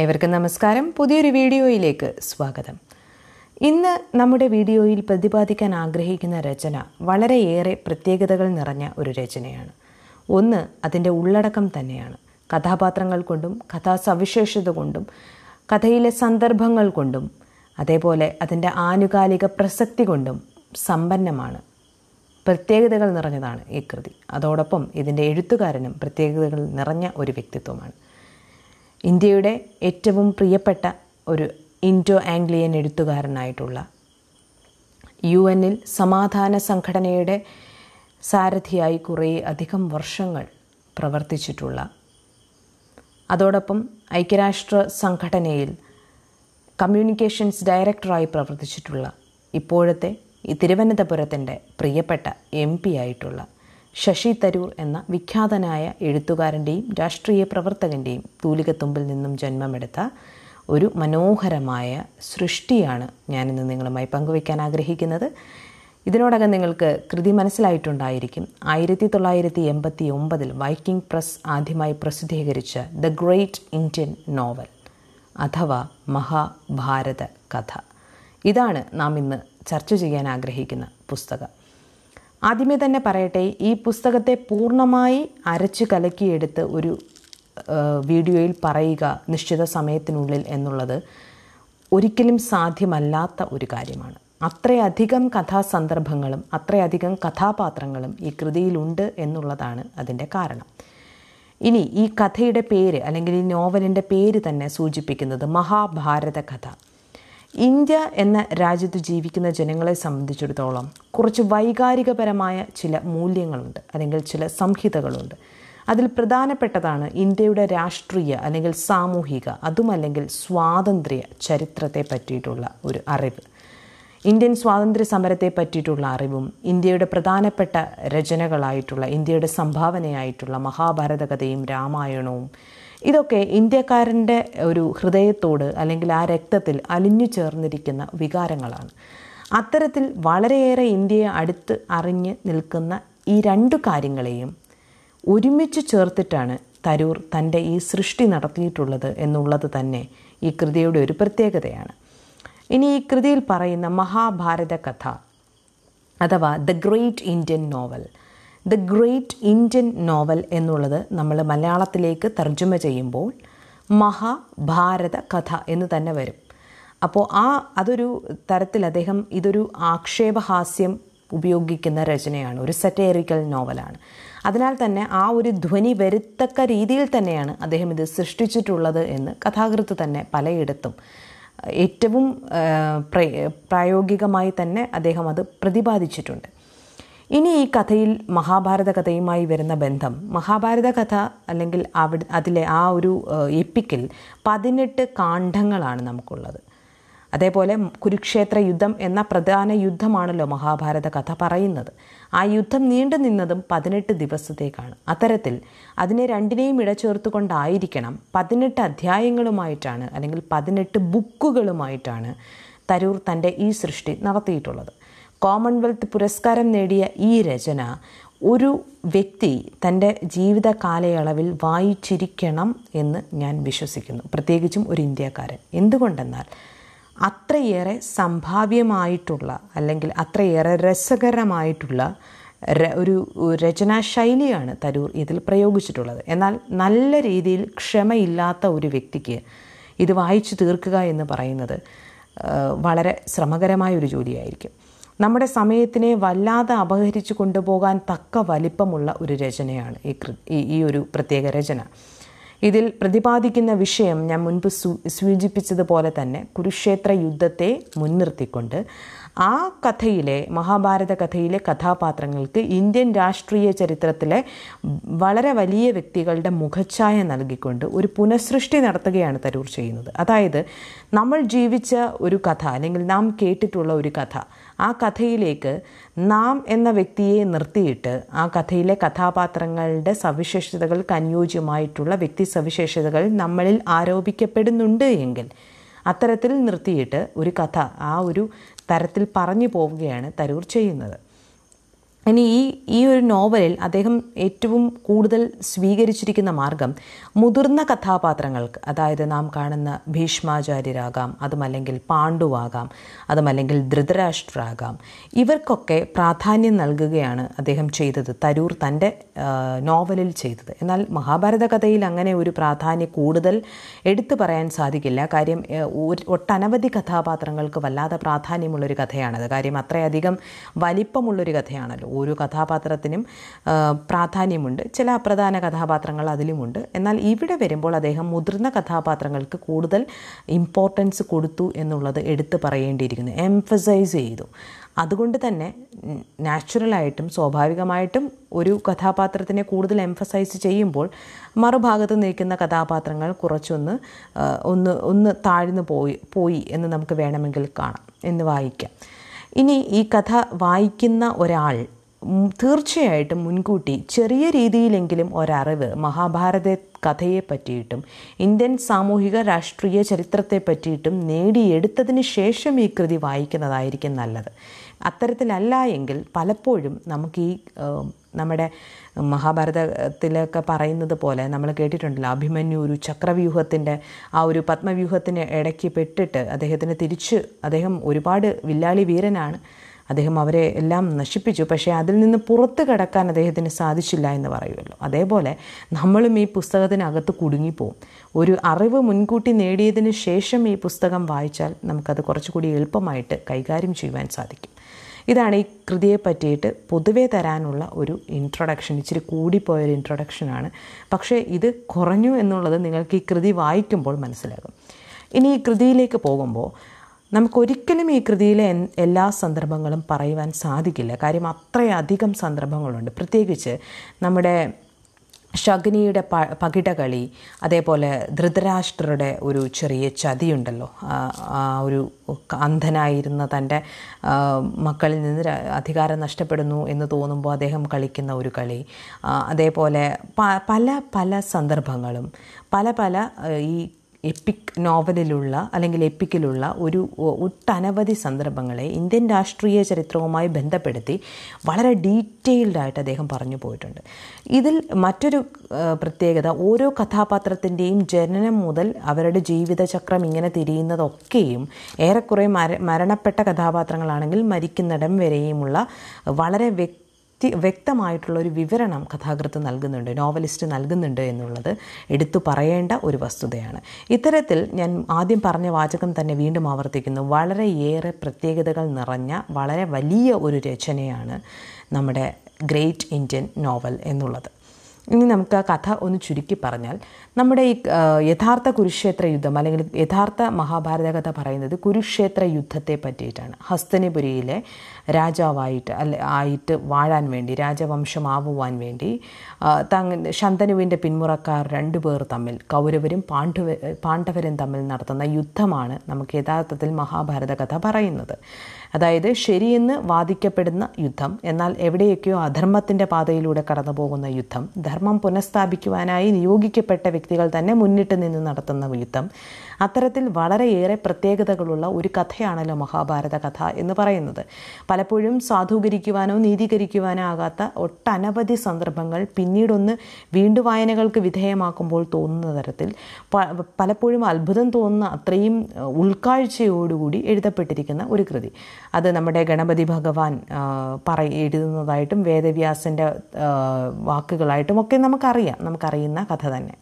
ഏവർക്കും നമസ്കാരം. പുതിയൊരു വീഡിയോയിലേക്ക് സ്വാഗതം. ഇന്ന് നമ്മുടെ വീഡിയോയിൽ പ്രതിപാദിക്കാൻ ആഗ്രഹിക്കുന്ന രചന വളരെയേറെ പ്രത്യേകതകൾ നിറഞ്ഞ ഒരു രചനയാണ്. ഒന്ന് അതിന്റെ ഉള്ളടക്കം തന്നെയാണ്. കഥാപാത്രങ്ങൾ കൊണ്ടും കഥാസവിശേഷത കൊണ്ടും കഥയിലെ സന്ദർഭങ്ങൾ കൊണ്ടും അതേപോലെ അതിന്റെ ആനുകാലിക പ്രസക്തി കൊണ്ടും സമ്പന്നമാണ്. പ്രത്യേകതകൾ നിറഞ്ഞതാണ് ഈ കൃതി. അതോടൊപ്പം ഇതിന്റെ എഴുത്തുകാരനും പ്രത്യേകതകൾ നിറഞ്ഞ ഒരു വ്യക്തിത്വമാണ്. ഇന്ത്യയുടെ ഏറ്റവും പ്രിയപ്പെട്ട ഒരു ഇൻഡോ ആംഗ്ലിയൻ എഴുത്തുകാരനായിട്ടുള്ള യു എന്നിൽ സമാധാന സംഘടനയുടെ സാരഥിയായി കുറേ അധികം വർഷങ്ങൾ പ്രവർത്തിച്ചിട്ടുള്ള അതോടൊപ്പം ഐക്യരാഷ്ട്ര സംഘടനയിൽ കമ്മ്യൂണിക്കേഷൻസ് ഡയറക്ടറായി പ്രവർത്തിച്ചിട്ടുള്ള ഇപ്പോഴത്തെ തിരുവനന്തപുരത്തിന്റെ പ്രിയപ്പെട്ട എം പി ആയിട്ടുള്ള ശശി തരൂർ എന്ന വിഖ്യാതനായ എഴുത്തുകാരന്റെയും രാഷ്ട്രീയ പ്രവർത്തകന്റെയും തൂലികത്തുമ്പിൽ നിന്നും ജന്മമെടുത്ത ഒരു മനോഹരമായ സൃഷ്ടിയാണ് ഞാനിന്ന് നിങ്ങളുമായി പങ്കുവയ്ക്കാൻ ആഗ്രഹിക്കുന്നത്. ഇതിനോടകം നിങ്ങൾക്ക് കൃതി മനസ്സിലായിട്ടുണ്ടായിരിക്കും. ആയിരത്തി തൊള്ളായിരത്തി എൺപത്തി ഒമ്പതിൽ വൈക്കിംഗ് പ്രസ് ആദ്യമായി പ്രസിദ്ധീകരിച്ച ദ ഗ്രേറ്റ് ഇന്ത്യൻ നോവൽ അഥവാ മഹാഭാരത കഥ. ഇതാണ് നാം ഇന്ന് ചർച്ച ചെയ്യാൻ ആഗ്രഹിക്കുന്ന പുസ്തകം. ആദ്യമേ തന്നെ പറയട്ടെ ഈ പുസ്തകത്തെ പൂർണമായി അരച്ച് കലക്കിയെടുത്ത് ഒരു വീഡിയോയിൽ പറയുക നിശ്ചിത സമയത്തിനുള്ളിൽ എന്നുള്ളത് ഒരിക്കലും സാധ്യമല്ലാത്ത ഒരു കാര്യമാണ്. അത്രയധികം കഥാസന്ദർഭങ്ങളും അത്രയധികം കഥാപാത്രങ്ങളും ഈ കൃതിയിലുണ്ട് എന്നുള്ളതാണ് അതിന്റെ കാരണം. ഇനി ഈ കഥയുടെ പേര് അല്ലെങ്കിൽ ഈ നോവലിന്റെ പേര് തന്നെ സൂചിപ്പിക്കുന്നത് മഹാഭാരത കഥ. ഇന്ത്യ എന്ന രാജ്യത്ത് ജീവിക്കുന്ന ജനങ്ങളെ സംബന്ധിച്ചിടത്തോളം കുറച്ച് വൈകാരികപരമായ ചില മൂല്യങ്ങളുണ്ട് അല്ലെങ്കിൽ ചില സംഹിതകളുണ്ട്. അതിൽ പ്രധാനപ്പെട്ടതാണ് ഇന്ത്യയുടെ രാഷ്ട്രീയ അല്ലെങ്കിൽ സാമൂഹിക അതുമല്ലെങ്കിൽ സ്വാതന്ത്ര്യ ചരിത്രത്തെ പറ്റിയിട്ടുള്ള ഒരു അറിവ്. ഇന്ത്യൻ സ്വാതന്ത്ര്യ സമരത്തെ പറ്റിയിട്ടുള്ള അറിവും ഇന്ത്യയുടെ പ്രധാനപ്പെട്ട രചനകളായിട്ടുള്ള ഇന്ത്യയുടെ സംഭാവനയായിട്ടുള്ള മഹാഭാരത കഥയും രാമായണവും ഇതൊക്കെ ഇന്ത്യക്കാരന്റെ ഒരു ഹൃദയത്തോട് അല്ലെങ്കിൽ ആ രക്തത്തിൽ അലിഞ്ഞു ചേർന്നിരിക്കുന്ന വികാരങ്ങളാണ്. അത്തരത്തിൽ വളരെയേറെ ഇന്ത്യയെ അടുത്ത് അറിഞ്ഞ് നിൽക്കുന്ന ഈ രണ്ടു കാര്യങ്ങളെയും ഒരുമിച്ച് ചേർത്തിട്ടാണ് തരൂർ തന്റെ ഈ സൃഷ്ടി നടത്തിയിട്ടുള്ളത് എന്നുള്ളത് തന്നെ ഈ കൃതിയുടെ ഒരു പ്രത്യേകതയാണ്. ഇനി ഈ കൃതിയിൽ പറയുന്ന മഹാഭാരത കഥ അഥവാ the great Indian novel the great Indian novel എന്നുള്ളത് നമ്മൾ മലയാളത്തിലേക്ക് തർജമ ചെയ്യുമ്പോൾ മഹാഭാരത കഥ എന്ന് തന്നെ വരും. അപ്പോൾ ആ അതൊരു തരത്തിൽ അദ്ദേഹം ഇതൊരു ആക്ഷേപഹാസ്യം ഉപയോഗിക്കുന്ന രചനയാണ്. ഒരു സറ്റേറിക്കൽ നോവലാണ് അതിനാൽ തന്നെ ആ ഒരു ധ്വനി വരുത്തക്ക രീതിയിൽ തന്നെയാണ് അദ്ദേഹം ഇത് സൃഷ്ടിച്ചിട്ടുള്ളത് എന്ന് കഥാകൃത്ത് തന്നെ പലയിടത്തും ഏറ്റവും പ്രായോഗികമായി തന്നെ അദ്ദേഹം അത് പ്രതിപാദിച്ചിട്ടുണ്ട്. ഇനി ഈ കഥയിൽ മഹാഭാരത കഥയുമായി വരുന്ന ബന്ധം. മഹാഭാരത കഥ അല്ലെങ്കിൽ അവിടെ അതിലെ ആ ഒരു എപ്പിക്കിൽ പതിനെട്ട് കാണ്ഡങ്ങളാണ് നമുക്കുള്ളത്. അതേപോലെ കുരുക്ഷേത്ര യുദ്ധം എന്ന പ്രധാന യുദ്ധമാണല്ലോ മഹാഭാരത കഥ പറയുന്നത്. ആ യുദ്ധം നീണ്ടു നിന്നതും പതിനെട്ട് ദിവസത്തേക്കാണ്. അത്തരത്തിൽ അതിനെ രണ്ടിനെയും ഇടചേർത്തുകൊണ്ടായിരിക്കണം പതിനെട്ട് അധ്യായങ്ങളുമായിട്ടാണ് അല്ലെങ്കിൽ പതിനെട്ട് ബുക്കുകളുമായിട്ടാണ് തരൂർ തന്റെ ഈ സൃഷ്ടി നടത്തിയിട്ടുള്ളത്. കോമൺവെൽത്ത് പുരസ്കാരം നേടിയ ഈ രചന ഒരു വ്യക്തി തന്റെ ജീവിത കാലയളവിൽ വായിച്ചിരിക്കണം എന്ന് ഞാൻ വിശ്വസിക്കുന്നു. പ്രത്യേകിച്ചും ഒരു ഇന്ത്യക്കാരൻ. എന്തുകൊണ്ടെന്നാൽ അത്രയേറെ സംഭാവ്യമായിട്ടുള്ള അല്ലെങ്കിൽ അത്രയേറെ രസകരമായിട്ടുള്ള ഒരു രചനാശൈലിയാണ് തരൂർ ഇതിൽ പ്രയോഗിച്ചിട്ടുള്ളത്. എന്നാൽ നല്ല രീതിയിൽ ക്ഷമയില്ലാത്ത ഒരു വ്യക്തിക്ക് ഇത് വായിച്ചു തീർക്കുക എന്ന് പറയുന്നത് വളരെ ശ്രമകരമായ ഒരു ജോലിയായിരിക്കും. നമ്മുടെ സമയത്തിനെ വല്ലാതെ അപഹരിച്ചു കൊണ്ടുപോകാൻ തക്ക വലിപ്പമുള്ള ഒരു രചനയാണ് ഈ ഈ ഒരു പ്രത്യേക രചന. ഇതിൽ പ്രതിപാദിക്കുന്ന വിഷയം ഞാൻ മുൻപ് സൂചിപ്പിച്ചതുപോലെ തന്നെ കുരുക്ഷേത്ര യുദ്ധത്തെ മുൻനിർത്തിക്കൊണ്ട് ആ കഥയിലെ മഹാഭാരത കഥയിലെ കഥാപാത്രങ്ങൾക്ക് ഇന്ത്യൻ രാഷ്ട്രീയ ചരിത്രത്തിലെ വളരെ വലിയ വ്യക്തികളുടെ മുഖച്ഛായ നൽകിക്കൊണ്ട് ഒരു പുനഃസൃഷ്ടി നടത്തുകയാണ് തരൂർ ചെയ്യുന്നത്. അതായത് നമ്മൾ ജീവിച്ച ഒരു കഥ അല്ലെങ്കിൽ നാം കേട്ടിട്ടുള്ള ഒരു കഥ ആ കഥയിലേക്ക് നാം എന്ന വ്യക്തിയെ നിർത്തിയിട്ട് ആ കഥയിലെ കഥാപാത്രങ്ങളുടെ സവിശേഷതകൾക്ക് അനുയോജ്യമായിട്ടുള്ള വ്യക്തി സവിശേഷതകൾ നമ്മളിൽ ആരോപിക്കപ്പെടുന്നുണ്ട് എങ്കിൽ അത്തരത്തിൽ നിർത്തിയിട്ട് ഒരു കഥ ആ ഒരു തരത്തിൽ പറഞ്ഞു പോവുകയാണ് തരൂർ ചെയ്യുന്നത്. ഇനി ഈ ഈ ഒരു നോവലിൽ അദ്ദേഹം ഏറ്റവും കൂടുതൽ സ്വീകരിച്ചിരിക്കുന്ന മാർഗം മുതിർന്ന കഥാപാത്രങ്ങൾക്ക് അതായത് നാം കാണുന്ന ഭീഷ്മാചാര്യരാകാം അതുമല്ലെങ്കിൽ പാണ്ഡുവാകാം അതുമല്ലെങ്കിൽ ധൃതരാഷ്ട്രാകാം ഇവർക്കൊക്കെ പ്രാധാന്യം നൽകുകയാണ് അദ്ദേഹം ചെയ്തത് തരൂർ തന്റെ നോവലിൽ ചെയ്തത്. എന്നാൽ മഹാഭാരത കഥയിൽ അങ്ങനെ ഒരു പ്രാധാന്യം കൂടുതൽ എടുത്തു പറയാൻ സാധിക്കില്ല. കാര്യം ഒട്ടനവധി കഥാപാത്രങ്ങൾക്ക് വല്ലാതെ പ്രാധാന്യമുള്ളൊരു കഥയാണത്. കാര്യം അത്രയധികം വലിപ്പമുള്ളൊരു കഥയാണല്ലോ. ഓരോ കഥാപാത്രത്തിനും പ്രാധാന്യമുണ്ട്. ചില അപ്രധാന കഥാപാത്രങ്ങൾ അതിലുമുണ്ട്. എന്നാൽ ഇവിടെ വരുമ്പോൾ അദ്ദേഹം മുതിർന്ന കഥാപാത്രങ്ങൾക്ക് കൂടുതൽ ഇമ്പോർട്ടൻസ് കൊടുത്തു എന്നുള്ളത് എടുത്തു പറയേണ്ടിയിരിക്കുന്നു. എംഫസൈസ് ചെയ്തു. അതുകൊണ്ട് തന്നെ നാച്ചുറലായിട്ടും സ്വാഭാവികമായിട്ടും ഒരു കഥാപാത്രത്തിനെ കൂടുതൽ എംഫസൈസ് ചെയ്യുമ്പോൾ മറുഭാഗത്ത് നിൽക്കുന്ന കഥാപാത്രങ്ങൾ കുറച്ചൊന്ന് ഒന്ന് ഒന്ന് താഴ്ന്നു പോയി പോയി എന്ന് നമുക്ക് വേണമെങ്കിൽ കാണാം എന്ന് വായിക്കാം. ഇനി ഈ കഥ വായിക്കുന്ന ഒരാൾ തീർച്ചയായിട്ടും മുൻകൂട്ടി ചെറിയ രീതിയിലെങ്കിലും ഒരറിവ് മഹാഭാരത കഥയെ പറ്റിയിട്ടും ഇന്ത്യൻ സാമൂഹിക രാഷ്ട്രീയ ചരിത്രത്തെ പറ്റിയിട്ടും നേടിയെടുത്തതിന് ശേഷം ഈ കൃതി വായിക്കുന്നതായിരിക്കും നല്ലത്. അത്തരത്തിലല്ല എങ്കിൽ പലപ്പോഴും നമുക്ക് ഈ നമ്മുടെ മഹാഭാരതത്തിലൊക്കെ പറയുന്നത് പോലെ നമ്മൾ കേട്ടിട്ടുണ്ടല്ലോ അഭിമന്യു ഒരു ചക്രവ്യൂഹത്തിന്റെ ആ ഒരു പത്മവ്യൂഹത്തിന് ഇടയ്ക്ക് പെട്ടിട്ട് അദ്ദേഹത്തിന് തിരിച്ച് അദ്ദേഹം ഒരുപാട് വില്ലാളി വീരനാണ്. അദ്ദേഹം അവരെ എല്ലാം നശിപ്പിച്ചു. പക്ഷേ അതിൽ നിന്ന് പുറത്ത് കടക്കാൻ അദ്ദേഹത്തിന് സാധിച്ചില്ല എന്ന് പറയുമല്ലോ. അതേപോലെ നമ്മളും ഈ പുസ്തകത്തിനകത്ത് കുടുങ്ങിപ്പോവും. ഒരു അറിവ് മുൻകൂട്ടി നേടിയതിന് ശേഷം ഈ പുസ്തകം വായിച്ചാൽ നമുക്കത് കുറച്ചുകൂടി എളുപ്പമായിട്ട് കൈകാര്യം ചെയ്യുവാൻ സാധിക്കും. ഇതാണ് ഈ കൃതിയെ പറ്റിയിട്ട് പൊതുവേ തരാനുള്ള ഒരു ഇൻട്രൊഡക്ഷൻ ഇച്ചിരി കൂടിപ്പോയൊരു ഇൻട്രൊഡക്ഷനാണ് പക്ഷേ ഇത് കുറഞ്ഞു എന്നുള്ളത് നിങ്ങൾക്ക് ഈ കൃതി വായിക്കുമ്പോൾ മനസ്സിലാകും. ഇനി ഈ കൃതിയിലേക്ക് പോകുമ്പോൾ നമുക്കൊരിക്കലും ഈ കൃതിയിലെ എല്ലാ സന്ദർഭങ്ങളും പറയുവാൻ സാധിക്കില്ല. കാര്യം അത്രയധികം സന്ദർഭങ്ങളുണ്ട്. പ്രത്യേകിച്ച് നമ്മുടെ ശകുനിയുടെ പ പകിടകളി അതേപോലെ ധൃതരാഷ്ട്രരുടെ ഒരു ചെറിയ ചതിയുണ്ടല്ലോ. ഒരു അന്ധനായിരുന്ന തന്റെ മക്കളിൽ നിന്ന് അധികാരം നഷ്ടപ്പെടുന്നു എന്ന് തോന്നുമ്പോൾ അദ്ദേഹം കളിക്കുന്ന ഒരു കളി. അതേപോലെ പല പല സന്ദർഭങ്ങളും പല പല ഈ എപ്പിക് നോവലിലുള്ള അല്ലെങ്കിൽ എപ്പിക്കിലുള്ള ഒരു ഒട്ടനവധി സന്ദർഭങ്ങളെ ഇന്ത്യൻ രാഷ്ട്രീയ ചരിത്രവുമായി ബന്ധപ്പെടുത്തി വളരെ ഡീറ്റെയിൽഡായിട്ട് അദ്ദേഹം പറഞ്ഞു പോയിട്ടുണ്ട്. ഇതിൽ മറ്റൊരു പ്രത്യേകത ഓരോ കഥാപാത്രത്തിന്റെയും ജനനം മുതൽ അവരുടെ ജീവിതചക്രം ഇങ്ങനെ തിരിയുന്നതൊക്കെയും ഏറെക്കുറെ മര മരണപ്പെട്ട കഥാപാത്രങ്ങളാണെങ്കിൽ മരിക്കുന്നിടം വരെയുമുള്ള വളരെ വ്യക്തി വ്യക്തി വ്യക്തമായിട്ടുള്ള ഒരു വിവരണം കഥാകൃത്ത് നൽകുന്നുണ്ട് നോവലിസ്റ്റ് നൽകുന്നുണ്ട് എന്നുള്ളത് എടുത്തു പറയേണ്ട ഒരു വസ്തുതയാണ്. ഇത്തരത്തിൽ ഞാൻ ആദ്യം പറഞ്ഞ വാചകം തന്നെ വീണ്ടും ആവർത്തിക്കുന്നു. വളരെയേറെ പ്രത്യേകതകൾ നിറഞ്ഞ വളരെ വലിയ ഒരു രചനയാണ് നമ്മുടെ ഗ്രേറ്റ് ഇന്ത്യൻ നോവൽ എന്നുള്ളത്. ഇനി നമുക്ക് ആ കഥ ഒന്ന് ചുരുക്കി പറഞ്ഞാൽ നമ്മുടെ ഈ യഥാർത്ഥ കുരുക്ഷേത്ര യുദ്ധം അല്ലെങ്കിൽ യഥാർത്ഥ മഹാഭാരത കഥ പറയുന്നത് കുരുക്ഷേത്ര യുദ്ധത്തെ പറ്റിയിട്ടാണ്. ഹസ്തനിപുരിയിലെ രാജാവായിട്ട് അല്ലെ ആയിട്ട് വാഴാൻ വേണ്ടി രാജവംശമാവുവാൻ വേണ്ടി തങ്ങ ശന്തനുവിന്റെ പിന്മുറക്കാർ രണ്ടുപേർ തമ്മിൽ കൗരവരും പാണ്ഡവ പാണ്ഡവരും തമ്മിൽ നടത്തുന്ന യുദ്ധമാണ് നമുക്ക് യഥാർത്ഥത്തിൽ മഹാഭാരത കഥ പറയുന്നത്. അതായത് ശരിയെന്ന് വാദിക്കപ്പെടുന്ന യുദ്ധം എന്നാൽ എവിടെയൊക്കെയോ അധർമ്മത്തിന്റെ പാതയിലൂടെ കടന്നു പോകുന്ന യുദ്ധം ധർമ്മം പുനഃസ്ഥാപിക്കുവാനായി നിയോഗിക്കപ്പെട്ട വ്യക്തികൾ തന്നെ മുന്നിട്ട് നിന്ന് നടത്തുന്ന യുദ്ധം അത്തരത്തിൽ വളരെയേറെ പ്രത്യേകതകളുള്ള ഒരു കഥയാണല്ലോ മഹാഭാരത കഥ എന്ന് പറയുന്നത്. പലപ്പോഴും സാധൂകരിക്കുവാനോ നീതീകരിക്കുവാനോ ആകാത്ത ഒട്ടനവധി സന്ദർഭങ്ങൾ പിന്നീടൊന്ന് വീണ്ടും വായനകൾക്ക് വിധേയമാക്കുമ്പോൾ തോന്നുന്ന തരത്തിൽ പലപ്പോഴും അത്ഭുതം തോന്നുന്ന അത്രയും ഉൾക്കാഴ്ചയോടുകൂടി എഴുതപ്പെട്ടിരിക്കുന്ന ഒരു കൃതി. അത് നമ്മുടെ ഗണപതി ഭഗവാൻ പറ എഴുതുന്നതായിട്ടും വേദവ്യാസന്റെ വാക്കുകളായിട്ടും ഒക്കെ നമുക്കറിയാം. നമുക്കറിയുന്ന കഥ തന്നെ.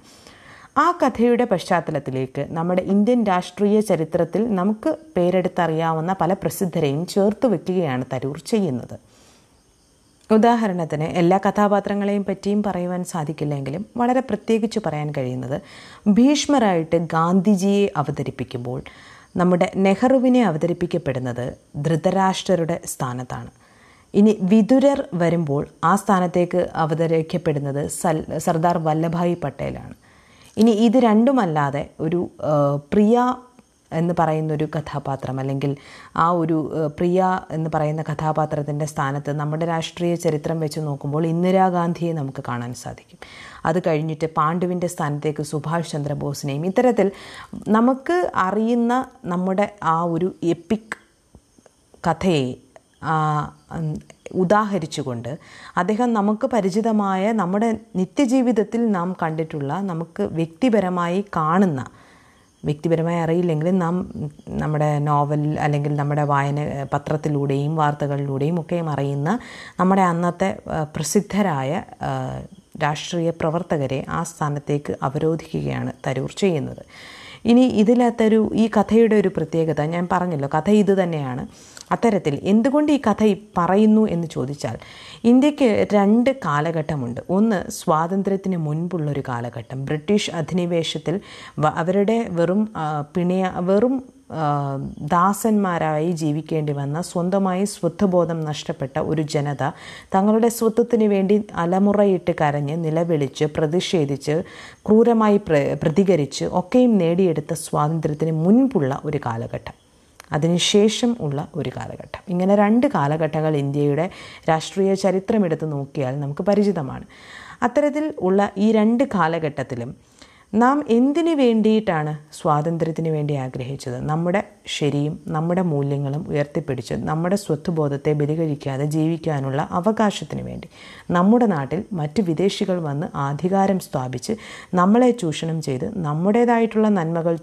ആ കഥയുടെ പശ്ചാത്തലത്തിലേക്ക് നമ്മുടെ ഇന്ത്യൻ രാഷ്ട്രീയ ചരിത്രത്തിൽ നമുക്ക് പേരെടുത്തറിയാവുന്ന പല പ്രസിദ്ധരെയും ചേർത്ത് വെക്കുകയാണ് തരൂർ ചെയ്യുന്നത്. ഉദാഹരണത്തിന് എല്ലാ കഥാപാത്രങ്ങളെയും പറ്റിയും പറയുവാൻ സാധിക്കില്ലെങ്കിലും വളരെ പ്രത്യേകിച്ച് പറയാൻ കഴിയുന്നത് ഭീഷ്മരായിട്ട് ഗാന്ധിജിയെ അവതരിപ്പിക്കുമ്പോൾ നമ്മുടെ നെഹ്റുവിനെ അവതരിപ്പിക്കപ്പെടുന്നത് ധൃതരാഷ്ട്രരുടെ സ്ഥാനത്താണ്. ഇനി വിതുരർ വരുമ്പോൾ ആ സ്ഥാനത്തേക്ക് അവതരിക്കപ്പെടുന്നത് സൽ സർദാർ വല്ലഭായി പട്ടേലാണ്. ഇനി ഇത് രണ്ടുമല്ലാതെ ഒരു പ്രിയ എന്ന് പറയുന്ന ഒരു കഥാപാത്രം അല്ലെങ്കിൽ ആ ഒരു പ്രിയ എന്ന് പറയുന്ന കഥാപാത്രത്തിന്റെ സ്ഥാനത്ത് നമ്മുടെ രാഷ്ട്രീയ ചരിത്രം വെച്ച് നോക്കുമ്പോൾ ഇന്ദിരാഗാന്ധിയെ നമുക്ക് കാണാൻ സാധിക്കും. അത് കഴിഞ്ഞിട്ട് പാണ്ഡുവിന്റെ സ്ഥാനത്തേക്ക് സുഭാഷ് ചന്ദ്രബോസിനെയും ഇത്തരത്തിൽ നമുക്ക് അറിയുന്ന നമ്മുടെ ആ ഒരു എപ്പിക് കഥയെ ഉദാഹരിച്ചുകൊണ്ട് അദ്ദേഹം നമുക്ക് പരിചിതമായ നമ്മുടെ നിത്യജീവിതത്തിൽ നാം കണ്ടിട്ടുള്ള നമുക്ക് വ്യക്തിപരമായി കാണുന്ന വ്യക്തിപരമായി അറിയില്ലെങ്കിലും നാം നമ്മുടെ നോവൽ അല്ലെങ്കിൽ നമ്മുടെ വായന പത്രത്തിലൂടെയും വാർത്തകളിലൂടെയും ഒക്കെയും അറിയുന്ന നമ്മുടെ അന്നത്തെ പ്രസിദ്ധരായ രാഷ്ട്രീയ പ്രവർത്തകരെ ആ സ്ഥാനത്തേക്ക് അവരോധിക്കുകയാണ് തരൂർ ചെയ്യുന്നത്. ഇനി ഇതിലകത്തൊരു ഈ കഥയുടെ ഒരു പ്രത്യേകത ഞാൻ പറഞ്ഞല്ലോ കഥ ഇത് തന്നെയാണ്. അത്തരത്തിൽ എന്തുകൊണ്ട് ഈ കഥ പറയുന്നു എന്ന് ചോദിച്ചാൽ ഇന്ത്യയ്ക്ക് രണ്ട് കാലഘട്ടമുണ്ട്. ഒന്ന് സ്വാതന്ത്ര്യത്തിന് മുൻപുള്ളൊരു കാലഘട്ടം. ബ്രിട്ടീഷ് അധിനിവേശത്തിൽ അവരുടെ വെറും പിണയ വെറും ദാസന്മാരായി ജീവിക്കേണ്ടി വന്ന സ്വന്തമായി സ്വത്വബോധം നഷ്ടപ്പെട്ട ഒരു ജനത തങ്ങളുടെ സ്വത്വത്തിന് വേണ്ടി അലമുറയിട്ട് കരഞ്ഞ് നിലവിളിച്ച് പ്രതിഷേധിച്ച് ക്രൂരമായി പ്ര പ്രതികരിച്ച് ഒക്കെയും നേടിയെടുത്ത സ്വാതന്ത്ര്യത്തിന് മുൻപുള്ള ഒരു കാലഘട്ടം. അതിനുശേഷം ഉള്ള ഒരു കാലഘട്ടം. ഇങ്ങനെ രണ്ട് കാലഘട്ടങ്ങൾ ഇന്ത്യയുടെ രാഷ്ട്രീയ ചരിത്രമെടുത്ത് നോക്കിയാൽ നമുക്ക് പരിചിതമാണ്. അത്തരത്തിൽ ഉള്ള ഈ രണ്ട് കാലഘട്ടത്തിലും നാം എന്തിനു വേണ്ടിയിട്ടാണ് സ്വാതന്ത്ര്യത്തിന് വേണ്ടി ആഗ്രഹിച്ചത്? നമ്മുടെ ശരിയും നമ്മുടെ മൂല്യങ്ങളും ഉയർത്തിപ്പിടിച്ച് നമ്മുടെ സ്വത്വബോധത്തെ ബലികഴിക്കാതെ ജീവിക്കാനുള്ള അവകാശത്തിന് വേണ്ടി. നമ്മുടെ നാട്ടിൽ മറ്റ് വിദേശികൾ വന്ന് അധികാരം സ്ഥാപിച്ച് നമ്മളെ ചൂഷണം ചെയ്ത് നമ്മുടേതായിട്ടുള്ള നന്മകൾ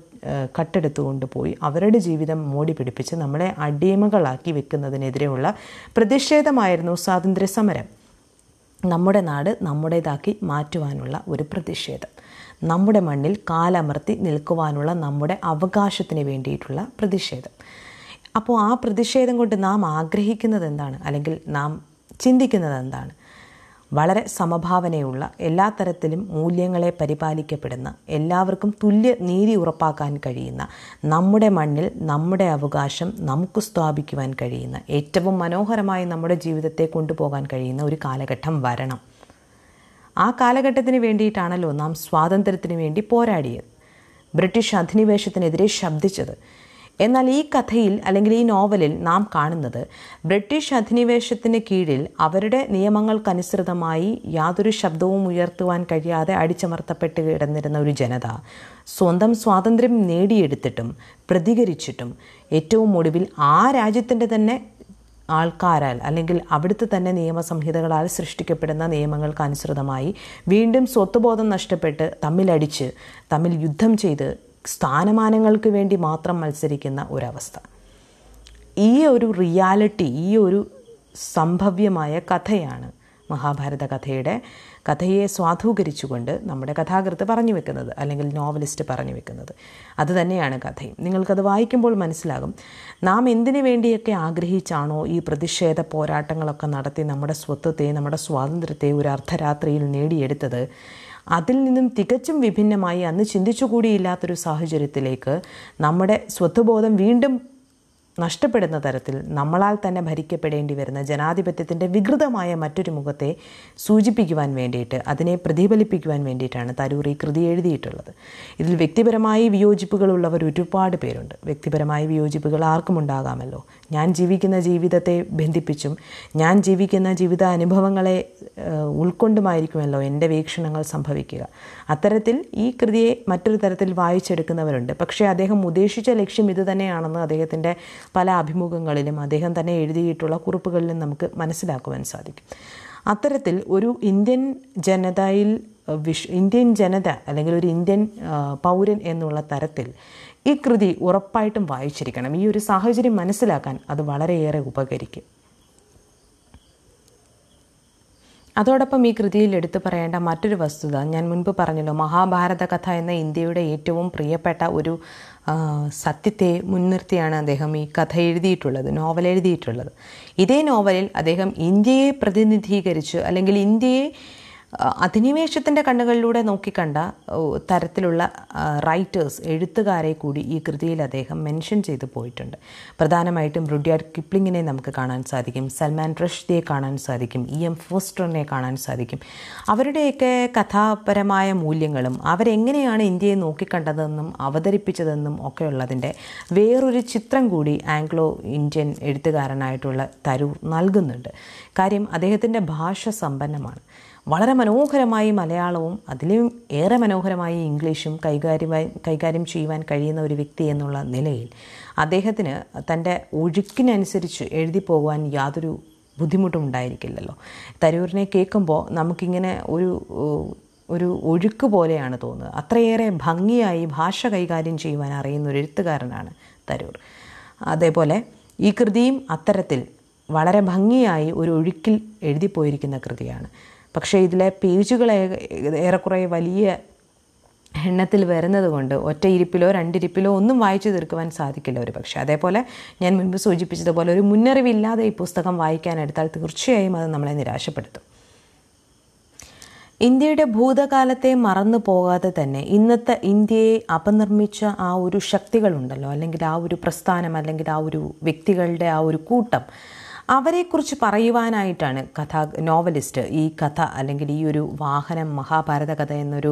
കട്ടെടുത്തുകൊണ്ട് പോയി അവരുടെ ജീവിതം മോടി പിടിപ്പിച്ച് നമ്മളെ അടിയമകളാക്കി വെക്കുന്നതിനെതിരെയുള്ള പ്രതിഷേധമായിരുന്നു സ്വാതന്ത്ര്യ സമരം നമ്മുടെ നാട് നമ്മുടേതാക്കി മാറ്റുവാനുള്ള ഒരു പ്രതിഷേധം. നമ്മുടെ മണ്ണിൽ കാലമർത്തി നിൽക്കുവാനുള്ള നമ്മുടെ അവകാശത്തിന് വേണ്ടിയിട്ടുള്ള പ്രതിഷേധം. അപ്പോൾ ആ പ്രതിഷേധം കൊണ്ട് നാം ആഗ്രഹിക്കുന്നത് എന്താണ്? അല്ലെങ്കിൽ നാം ചിന്തിക്കുന്നത് എന്താണ്? വളരെ സമഭാവനയുള്ള എല്ലാ തരത്തിലും മൂല്യങ്ങളെ പരിപാലിക്കപ്പെടുന്ന എല്ലാവർക്കും തുല്യ നീതി ഉറപ്പാക്കാൻ കഴിയുന്ന നമ്മുടെ മണ്ണിൽ നമ്മുടെ അവകാശം നമുക്ക് സ്ഥാപിക്കുവാൻ കഴിയുന്ന ഏറ്റവും മനോഹരമായി നമ്മുടെ ജീവിതത്തെ കൊണ്ടുപോകാൻ കഴിയുന്ന ഒരു കാലഘട്ടം വരണം. ആ കാലഘട്ടത്തിന് വേണ്ടിയിട്ടാണല്ലോ നാം സ്വാതന്ത്ര്യത്തിന് വേണ്ടി പോരാടിയത്. ബ്രിട്ടീഷ് അധിനിവേശത്തിനെതിരെ ശബ്ദിച്ചത്. എന്നാൽ ഈ കഥയിൽ അല്ലെങ്കിൽ ഈ നോവലിൽ നാം കാണുന്നത് ബ്രിട്ടീഷ് അധിനിവേശത്തിന് കീഴിൽ അവരുടെ നിയമങ്ങൾക്കനുസൃതമായി യാതൊരു ശബ്ദവും ഉയർത്തുവാൻ കഴിയാതെ അടിച്ചമർത്തപ്പെട്ട് കിടന്നിരുന്ന ഒരു ജനത സ്വന്തം സ്വാതന്ത്ര്യം നേടിയെടുത്തിട്ടും പ്രതികരിച്ചിട്ടും ഏറ്റവും ഒടുവിൽ ആ രാജ്യത്തിന്റെ തന്നെ ആൾക്കാരാൽ അല്ലെങ്കിൽ അവിടുത്തെ തന്നെ നിയമസംഹിതകളാൽ സൃഷ്ടിക്കപ്പെടുന്ന നിയമങ്ങൾക്ക് അനുസൃതമായി വീണ്ടും സ്വത്വബോധം നഷ്ടപ്പെട്ട് തമ്മിലടിച്ച് തമ്മിൽ യുദ്ധം ചെയ്ത് സ്ഥാനമാനങ്ങൾക്ക് വേണ്ടി മാത്രം മത്സരിക്കുന്ന ഒരവസ്ഥ. ഈ ഒരു റിയാലിറ്റി ഈ ഒരു സംഭവ്യമായ കഥയാണ് മഹാഭാരത കഥയുടെ കഥയെ സ്വാധൂകരിച്ചുകൊണ്ട് നമ്മുടെ കഥാകൃത്ത് പറഞ്ഞു വെക്കുന്നത് അല്ലെങ്കിൽ നോവലിസ്റ്റ് പറഞ്ഞു വെക്കുന്നത്. അതുതന്നെയാണ് കഥയും. നിങ്ങൾക്കത് വായിക്കുമ്പോൾ മനസ്സിലാകും. നാം എന്തിനു വേണ്ടിയൊക്കെ ആഗ്രഹിച്ചാണോ ഈ പ്രതിഷേധ പോരാട്ടങ്ങളൊക്കെ നടത്തി നമ്മുടെ സ്വത്വത്തെ നമ്മുടെ സ്വാതന്ത്ര്യത്തെ ഒരു അർദ്ധരാത്രിയിൽ നേടിയെടുത്തത് അതിൽ നിന്നും തികച്ചും വിഭിന്നമായി അന്ന് ചിന്തിച്ചുകൂടിയില്ലാത്തൊരു സാഹചര്യത്തിലേക്ക് നമ്മുടെ സ്വത്വബോധം വീണ്ടും നഷ്ടപ്പെടുന്ന തരത്തിൽ നമ്മളാൽ തന്നെ ഭരിക്കപ്പെടേണ്ടി വരുന്ന ജനാധിപത്യത്തിന്റെ വികൃതമായ മറ്റൊരു മുഖത്തെ സൂചിപ്പിക്കുവാൻ വേണ്ടിയിട്ട് അതിനെ പ്രതിഫലിപ്പിക്കുവാൻ വേണ്ടിയിട്ടാണ് തരൂർ ഈ കൃതി എഴുതിയിട്ടുള്ളത്. ഇതിൽ വ്യക്തിപരമായി വിയോജിപ്പുകളുള്ളവർ ഒരുപാട് പേരുണ്ട്. വ്യക്തിപരമായി വിയോജിപ്പുകൾ ആർക്കും ഉണ്ടാകാമല്ലോ. ഞാൻ ജീവിക്കുന്ന ജീവിതത്തെ ബന്ധിപ്പിച്ചും ഞാൻ ജീവിക്കുന്ന ജീവിത അനുഭവങ്ങളെ ഉൾക്കൊണ്ടുമായിരിക്കുമല്ലോ എന്റെ വീക്ഷണങ്ങൾ സംഭവിക്കുക. അത്തരത്തിൽ ഈ കൃതിയെ മറ്റൊരു തരത്തിൽ വായിച്ചെടുക്കുന്നവരുണ്ട്. പക്ഷേ അദ്ദേഹം ഉദ്ദേശിച്ച ലക്ഷ്യം ഇത് തന്നെയാണെന്ന് അദ്ദേഹത്തിന്റെ പല അഭിമുഖങ്ങളിലും അദ്ദേഹം തന്നെ എഴുതിയിട്ടുള്ള കുറിപ്പുകളിലും നമുക്ക് മനസ്സിലാക്കുവാൻ സാധിക്കും. അത്തരത്തിൽ ഒരു ഇന്ത്യൻ ജനതയിൽ വിഷ് ഇന്ത്യൻ ജനത അല്ലെങ്കിൽ ഒരു ഇന്ത്യൻ പൗരൻ എന്നുള്ള തരത്തിൽ ഈ കൃതി ഉറപ്പായിട്ടും വായിച്ചിരിക്കണം. ഈ ഒരു സാഹചര്യം മനസ്സിലാക്കാൻ അത് വളരെയേറെ ഉപകരിക്കും. അതോടൊപ്പം ഈ കൃതിയിൽ എടുത്തു പറയേണ്ട മറ്റൊരു വസ്തുത ഞാൻ മുൻപ് പറഞ്ഞല്ലോ മഹാഭാരത കഥ എന്ന ഇന്ത്യയുടെ ഏറ്റവും പ്രിയപ്പെട്ട ഒരു സത്യത്തെ മുൻനിർത്തിയാണ് അദ്ദേഹം ഈ കഥ എഴുതിയിട്ടുള്ളത് നോവൽ എഴുതിയിട്ടുള്ളത്. ഇതേ നോവലിൽ അദ്ദേഹം ഇന്ത്യയെ പ്രതിനിധീകരിച്ച് അല്ലെങ്കിൽ ഇന്ത്യയെ അധിനിവേശത്തിന്റെ കണ്ണുകളിലൂടെ നോക്കിക്കണ്ട തരത്തിലുള്ള റൈറ്റേഴ്സ് എഴുത്തുകാരെ കൂടി ഈ കൃതിയിൽ അദ്ദേഹം മെൻഷൻ ചെയ്ത് പോയിട്ടുണ്ട്. പ്രധാനമായിട്ടും റുഡ്യാർഡ് കിപ്ലിങ്ങിനെ നമുക്ക് കാണാൻ സാധിക്കും സൽമാൻ റഷ്ദിയെ കാണാൻ സാധിക്കും ഇ എം ഫോസ്റ്ററിനെ കാണാൻ സാധിക്കും. അവരുടെയൊക്കെ കഥാപരമായ മൂല്യങ്ങളും അവരെങ്ങനെയാണ് ഇന്ത്യയെ നോക്കിക്കണ്ടതെന്നും അവതരിപ്പിച്ചതെന്നും ഒക്കെയുള്ളതിന്റെ വേറൊരു ചിത്രം കൂടി ആംഗ്ലോ ഇന്ത്യൻ എഴുത്തുകാരനായിട്ടുള്ള തരൂർ നൽകുന്നുണ്ട്. കാര്യം അദ്ദേഹത്തിന്റെ ഭാഷ സമ്പന്നമാണ്. വളരെ മനോഹരമായി മലയാളവും അതിലും ഏറെ മനോഹരമായി ഇംഗ്ലീഷും കൈകാര്യമായി കൈകാര്യം ചെയ്യുവാൻ കഴിയുന്ന ഒരു വ്യക്തി എന്നുള്ള നിലയിൽ അദ്ദേഹത്തിന് തന്റെ ഒഴുക്കിനനുസരിച്ച് എഴുതി പോകുവാൻ യാതൊരു ബുദ്ധിമുട്ടും ഉണ്ടായിരിക്കില്ലല്ലോ. തരൂരിനെ കേൾക്കുമ്പോൾ നമുക്കിങ്ങനെ ഒരു ഒരു ഒഴുക്ക് പോലെയാണ് തോന്നുന്നത്. അത്രയേറെ ഭംഗിയായി ഭാഷ കൈകാര്യം ചെയ്യുവാൻ അറിയുന്ന ഒരു എഴുത്തുകാരനാണ് തരൂർ. അതേപോലെ ഈ കൃതിയും അത്തരത്തിൽ വളരെ ഭംഗിയായി ഒരു ഒഴുക്കിൽ എഴുതിപ്പോയിരിക്കുന്ന കൃതിയാണ്. പക്ഷേ ഇതിലെ പേജുകൾ ഏറെക്കുറെ വലിയ എണ്ണത്തിൽ വരുന്നത് കൊണ്ട് ഒറ്റ ഇരിപ്പിലോ രണ്ടിരിപ്പിലോ ഒന്നും വായിച്ചു തീർക്കുവാൻ സാധിക്കില്ല ഒരു പക്ഷേ. അതേപോലെ ഞാൻ മുൻപ് സൂചിപ്പിച്ചതുപോലെ ഒരു മുന്നറിവില്ലാതെ ഈ പുസ്തകം വായിക്കാനെടുത്താൽ തീർച്ചയായും അത് നമ്മളെ നിരാശപ്പെടുത്തും. ഇന്ത്യയുടെ ഭൂതകാലത്തെ മറന്നു പോകാതെ തന്നെ ഇന്നത്തെ ഇന്ത്യയെ അപനിർമ്മിച്ച ആ ഒരു ശക്തികളുണ്ടല്ലോ. അല്ലെങ്കിൽ ആ ഒരു പ്രസ്ഥാനം അല്ലെങ്കിൽ ആ ഒരു വ്യക്തികളുടെ ആ ഒരു കൂട്ടം അവരെക്കുറിച്ച് പറയുവാനായിട്ടാണ് കഥ നോവലിസ്റ്റ് ഈ കഥ അല്ലെങ്കിൽ ഈ ഒരു വാഹനം മഹാഭാരത കഥ എന്നൊരു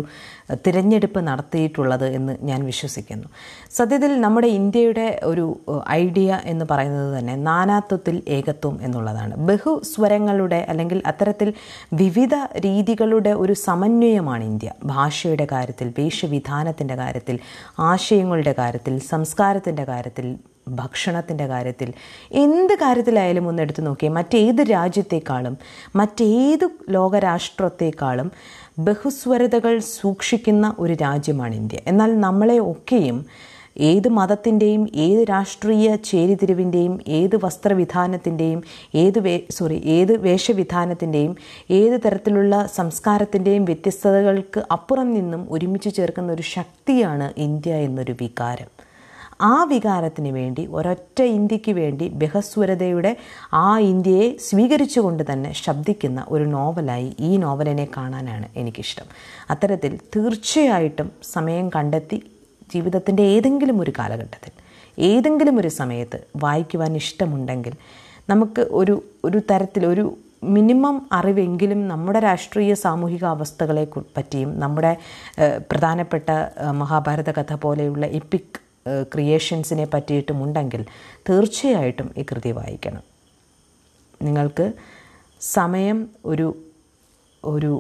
തിരഞ്ഞെടുപ്പ് നടത്തിയിട്ടുള്ളത് എന്ന് ഞാൻ വിശ്വസിക്കുന്നു. സത്യത്തിൽ നമ്മുടെ ഇന്ത്യയുടെ ഒരു ഐഡിയ എന്ന് പറയുന്നത് തന്നെ നാനാത്വത്തിൽ ഏകത്വം എന്നുള്ളതാണ്. ബഹുസ്വരങ്ങളുടെ അല്ലെങ്കിൽ അത്തരത്തിൽ വിവിധ രീതികളുടെ ഒരു സമന്വയമാണ് ഇന്ത്യ. ഭാഷയുടെ കാര്യത്തിൽ വേഷവിധാനത്തിന്റെ കാര്യത്തിൽ ആശയങ്ങളുടെ കാര്യത്തിൽ സംസ്കാരത്തിന്റെ കാര്യത്തിൽ ഭക്ഷണത്തിന്റെ കാര്യത്തിൽ. എന്ത് കാര്യത്തിലായാലും ഒന്ന് എടുത്തു നോക്കിയാൽ മറ്റേത് രാജ്യത്തെക്കാളും മറ്റേത് ലോകരാഷ്ട്രത്തെക്കാളും ബഹുസ്വരതകൾ സൂക്ഷിക്കുന്ന ഒരു രാജ്യമാണ് ഇന്ത്യ. എന്നാൽ നമ്മളെ ഒക്കെയും ഏത് മതത്തിന്റെയും ഏത് രാഷ്ട്രീയ ചേരിതിരിവിന്റെയും ഏത് വസ്ത്രവിധാനത്തിന്റെയും ഏത് വേ സോറി ഏത് വേഷവിധാനത്തിന്റെയും ഏത് തരത്തിലുള്ള സംസ്കാരത്തിന്റെയും വ്യത്യസ്തതകൾക്ക് അപ്പുറം നിന്നും ഒരുമിച്ച് ചേർക്കുന്ന ഒരു ശക്തിയാണ് ഇന്ത്യ എന്നൊരു വികാരം. ആ വികാരത്തിന് വേണ്ടി ഒരൊറ്റ ഇന്ത്യയ്ക്ക് വേണ്ടി ബഹസ്വരതയുടെ ആ ഇന്ത്യയെ സ്വീകരിച്ചുകൊണ്ട് തന്നെ ശബ്ദിക്കുന്ന ഒരു നോവലായി ഈ നോവലിനെ കാണാനാണ് എനിക്കിഷ്ടം. അത്തരത്തിൽ തീർച്ചയായിട്ടും സമയം കണ്ടെത്തി ജീവിതത്തിന്റെ ഏതെങ്കിലും ഒരു കാലഘട്ടത്തിൽ ഏതെങ്കിലും ഒരു സമയത്ത് വായിക്കുവാൻ ഇഷ്ടമുണ്ടെങ്കിൽ നമുക്ക് ഒരു ഒരു തരത്തിൽ ഒരു മിനിമം അറിവെങ്കിലും നമ്മുടെ രാഷ്ട്രീയ സാമൂഹിക അവസ്ഥകളെ പറ്റിയും നമ്മുടെ പ്രധാനപ്പെട്ട മഹാഭാരത കഥ പോലെയുള്ള എപ്പിക് ക്രിയേഷൻസിനെ പറ്റിയിട്ടുമുണ്ടെങ്കിൽ തീർച്ചയായിട്ടും ഈ കൃതി വായിക്കണം. നിങ്ങൾക്ക് സമയം ഒരു ഒരു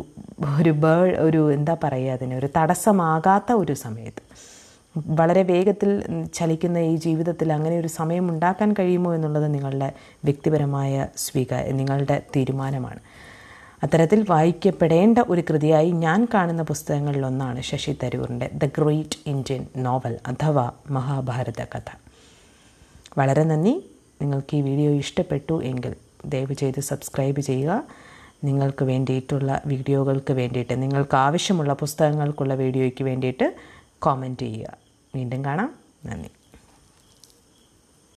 ഒരു ബേ ഒരു എന്താ പറയുക അതിന് ഒരു തടസ്സമാകാത്ത ഒരു സമയത്ത്. വളരെ വേഗത്തിൽ ചലിക്കുന്ന ഈ ജീവിതത്തിൽ അങ്ങനെ ഒരു സമയം ഉണ്ടാക്കാൻ കഴിയുമോ എന്നുള്ളത് നിങ്ങളുടെ വ്യക്തിപരമായ സ്വീകാര നിങ്ങളുടെ തീരുമാനമാണ്. അത്തരത്തിൽ വായിക്കപ്പെടേണ്ട ഒരു കൃതിയായി ഞാൻ കാണുന്ന പുസ്തകങ്ങളിലൊന്നാണ് ശശി തരൂറിന്റെ ദ ഗ്രേറ്റ് ഇന്ത്യൻ നോവൽ അഥവാ മഹാഭാരത കഥ. വളരെ നന്ദി. നിങ്ങൾക്ക് ഈ വീഡിയോ ഇഷ്ടപ്പെട്ടു എങ്കിൽ ദയവ് ചെയ്ത് സബ്സ്ക്രൈബ് ചെയ്യുക. നിങ്ങൾക്ക് വേണ്ടിയിട്ടുള്ള വീഡിയോകൾക്ക് വേണ്ടിയിട്ട് നിങ്ങൾക്ക് ആവശ്യമുള്ള പുസ്തകങ്ങൾക്കുള്ള വീഡിയോയ്ക്ക് വേണ്ടിയിട്ട് കോമന്റ് ചെയ്യുക. വീണ്ടും കാണാം. നന്ദി.